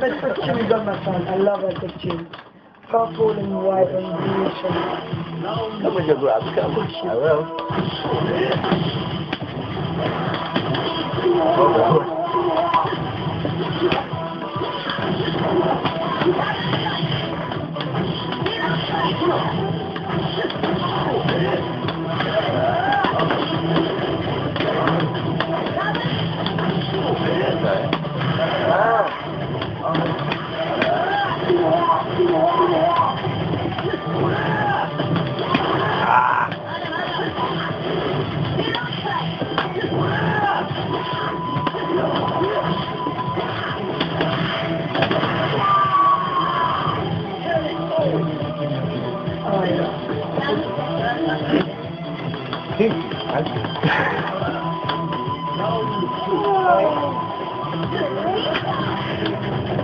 Best picture you got, my son. I love that picture. Purple and white and and Come with your grab, come. I will. Thank you.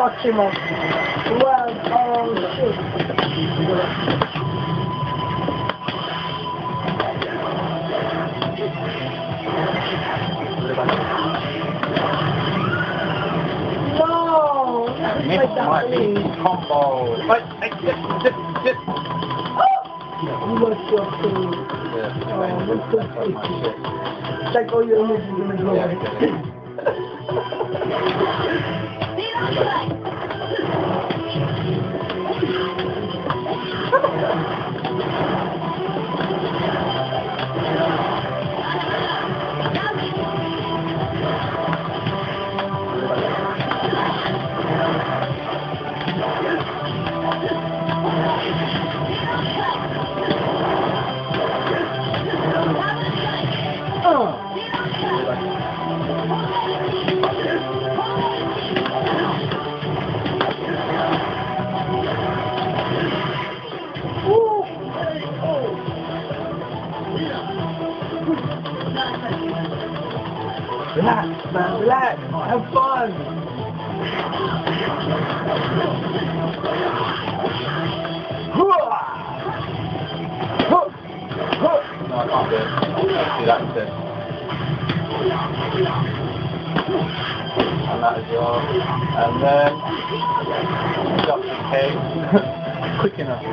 Fatima? Well, um, shit. No, Miss my my combo. Sit, sit, sit. You look so cool. Yeah, Oh, that's so that's my sweet. shit. It's like all your images in the Yeah, Relax, man, relax. Have fun. No, I can't do it. See, that's it. And that as well. And then, just in case, quick enough.